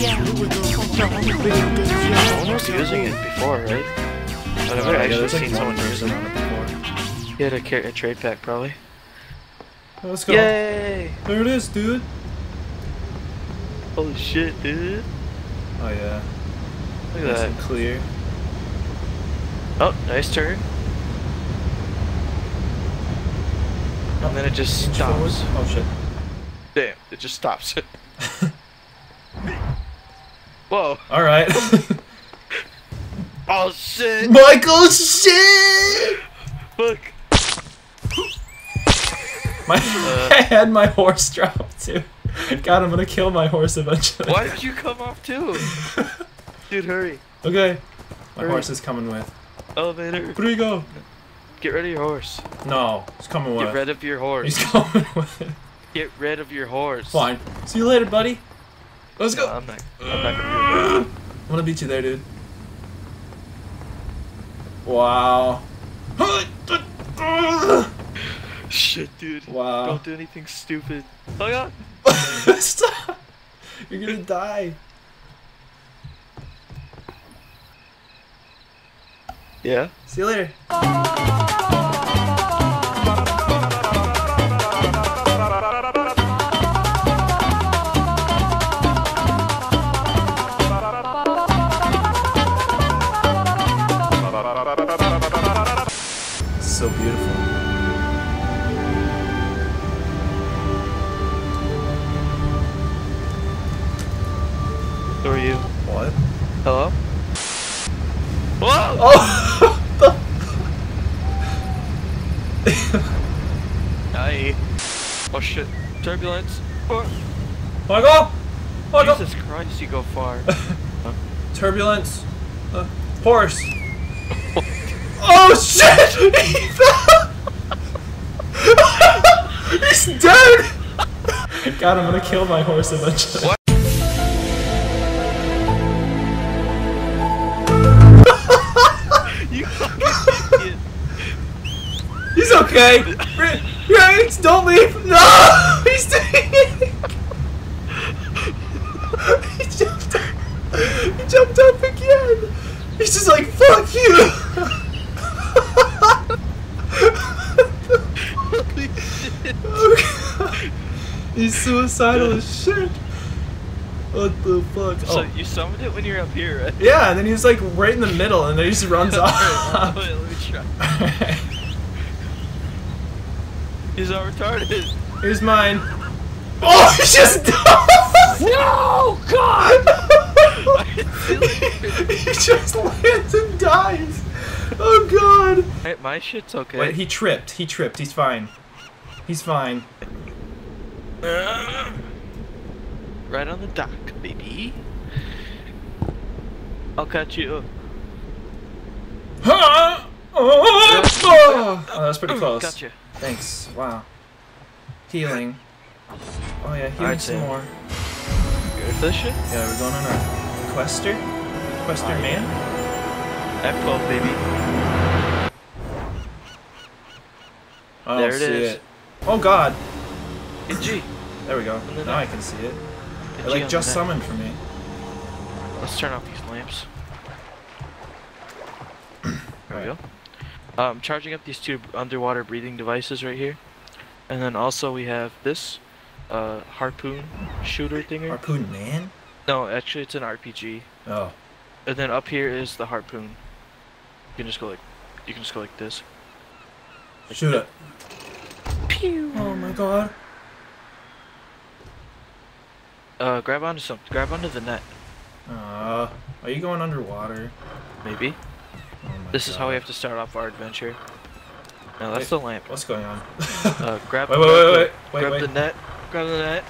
Someone was using it before, right? I've never yeah, actually there's seen one someone use it. before. He had a, ca- a trade pack, probably. Uh, let's go. Yay! There it is, dude. Holy shit, dude. Oh yeah. Look Nice at and that. clear. Oh, nice turn. And then it just forward. stops. Oh shit. Damn, it just stops. Whoa. All right. Oh shit! Michael, shit. Fuck. My, Uh. I had my horse drop too. God, I'm gonna kill my horse eventually. Why did you come off too? Dude, hurry. Okay. My Hurry. horse is coming with. Elevator. Where do you go? Get rid of your horse. No, he's coming with. Get rid of your horse. He's coming with. Get rid of your horse. Fine. See you later, buddy. Let's No, go. I'm not. I'm not gonna do I'm gonna beat you there, dude. Wow. Shit, dude. wow. Don't do anything stupid. Oh god. Stop. You're gonna die. Yeah. See you later. So beautiful. Who are you? What? Hello? Whoa! Oh! Hi. Oh shit. Turbulence. Oh, Michael! Michael! Jesus Christ, you go far. Turbulence. Uh, horse. oh shit! He fell! He's dead! God, I'm gonna kill my horse eventually. What? you fucking idiot. He's okay. Right? Don't leave. No! He's taking He jumped up. He jumped up again. He's just like, fuck you. Holy shit. He's suicidal as shit. What the fuck? So Oh. you summoned it when you're up here, right? Yeah, and then he's like right in the middle, and then he just runs off. Wait, let me try. He's all retarded. Here's mine. Oh, he just died! No, God! he just lands and dies. Oh god. My, my shit's okay. Wait, he tripped. He tripped. He's fine. He's fine. Uh, right on the dock, baby. I'll catch you. oh, that's pretty close. Gotcha. Thanks. Wow. Healing. Oh yeah, healing Alright, some Sam. more. You ready for this shit? Yeah, we're going on our quester. Quester Oh, yeah. man. F12, baby. I There it is. it. Oh god. Hit G. There we go. Now I- I can see it. It like just summoned for me. Let's turn off these lamps. There we Right. go. Um, charging up these two underwater breathing devices right here. And then also we have this uh, harpoon shooter thinger. Harpoon man? no, actually it's an RPG. Oh. And then up here is the harpoon. You can just go like, you can just go like this. Shoot it. Pew. Oh my god. Uh, grab onto some, grab onto the net, Uh, are you going underwater? maybe. Oh This is how we have to start off our adventure. No, that's Wait. the lamp. What's going on? Uh, grab, Wait, grab wait, the, wait, wait, wait, grab wait. the net. Grab the net.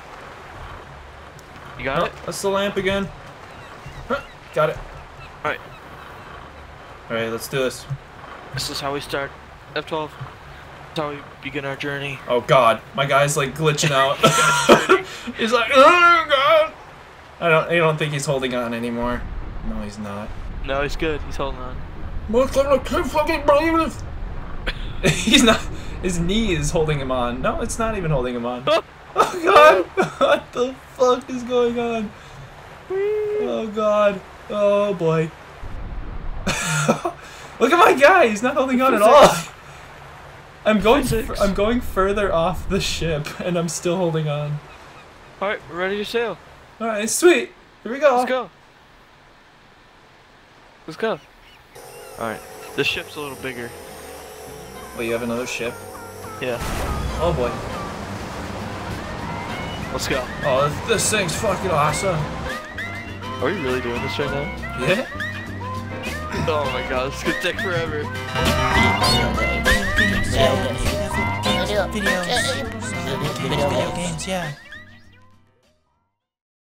You got Oh, it? that's the lamp again. Huh, Got it. Alright. Alright, let's do this. This is how we start F12. That's how we begin our journey. Oh god, my guy's like glitching out. he's like, oh god. I don't, I don't think he's holding on anymore. No, he's not. No, he's good. He's holding on. Most I can't fucking believe this. he's not. His knee is holding him on. No, it's not even holding him on. Oh. God, what the fuck is going on? Oh god. Oh boy. Look at my guy. He's not holding on at all. I'm going. I'm going further off the ship, and I'm still holding on. All right, we're ready to sail. All right, sweet. Here we go. Let's go. Let's go. All right. The ship's a little bigger. Wait, you have another ship? Yeah. Oh boy. Let's go. Oh, this, this thing's fucking awesome. Are we really doing this right now? Yeah. Oh my god, this is gonna take forever. Video games. Video games, video games, yeah.